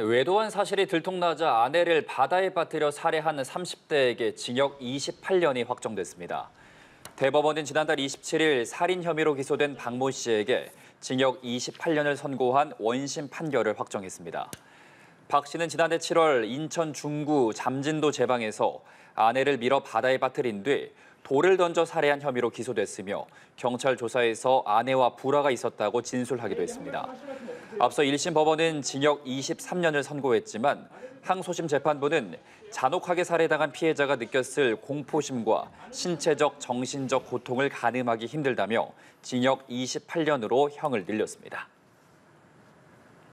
외도한 사실이 들통나자 아내를 바다에 빠뜨려 살해한 30대에게 징역 28년이 확정됐습니다. 대법원은 지난달 27일 살인 혐의로 기소된 박모 씨에게 징역 28년을 선고한 원심 판결을 확정했습니다. 박 씨는 지난해 7월 인천 중구 잠진도 제방에서 아내를 밀어 바다에 빠뜨린 뒤 돌을 던져 살해한 혐의로 기소됐으며 경찰 조사에서 아내와 불화가 있었다고 진술하기도 했습니다. 앞서 1심 법원은 징역 23년을 선고했지만 항소심 재판부는 잔혹하게 살해당한 피해자가 느꼈을 공포심과 신체적, 정신적 고통을 가늠하기 힘들다며 징역 28년으로 형을 늘렸습니다.